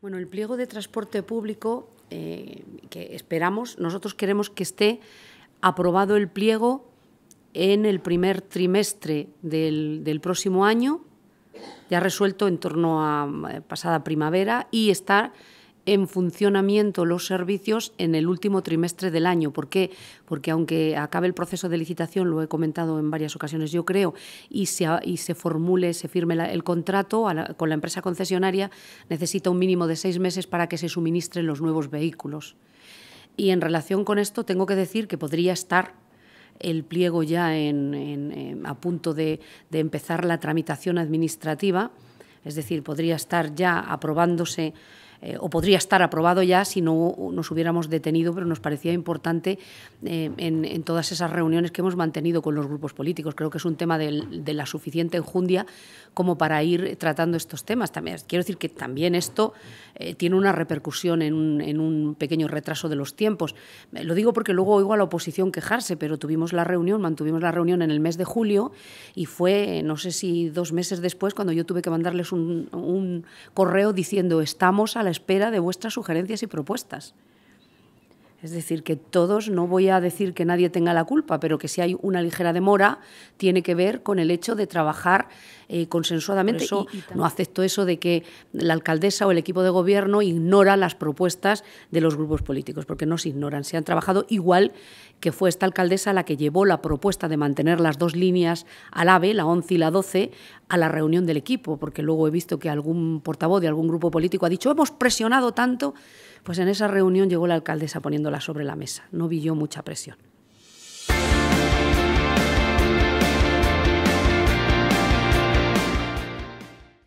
Bueno, el pliego de transporte público eh, que esperamos, nosotros queremos que esté aprobado el pliego en el primer trimestre del, del próximo año, ya resuelto en torno a eh, pasada primavera y estar en funcionamiento los servicios en el último trimestre del año. ¿Por qué? Porque aunque acabe el proceso de licitación, lo he comentado en varias ocasiones, yo creo, y se, formule, se firme el contrato con la empresa concesionaria, necesita un mínimo de seis meses para que se suministren los nuevos vehículos. Y en relación con esto, tengo que decir que podría estar el pliego ya a punto de empezar la tramitación administrativa, es decir, podría estar ya aprobándose eh, o podría estar aprobado ya si no nos hubiéramos detenido, pero nos parecía importante eh, en, todas esas reuniones que hemos mantenido con los grupos políticos. Creo que es un tema de la suficiente enjundia como para ir tratando estos temas. También quiero decir que también esto eh, tiene una repercusión en un, pequeño retraso de los tiempos. lo digo porque luego oigo a la oposición quejarse, pero tuvimos la reunión, mantuvimos la reunión en el mes de julio y fue, no sé si dos meses después, cuando yo tuve que mandarles un, un correo diciendo estamos a la espera de vuestras sugerencias y propuestas. Es decir, que todos, no voy a decir que nadie tenga la culpa, pero que si hay una ligera demora, tiene que ver con el hecho de trabajar eh, consensuadamente. Eso, no acepto eso de que la alcaldesa o el equipo de gobierno ignora las propuestas de los grupos políticos, porque no se ignoran. Se han trabajado igual que fue esta alcaldesa la que llevó la propuesta de mantener las dos líneas al AVE, la 11 y la 12, a la reunión del equipo, porque luego he visto que algún portavoz de algún grupo político ha dicho, hemos presionado tanto pues en esa reunión llegó la alcaldesa poniéndola sobre la mesa. No vi yo mucha presión.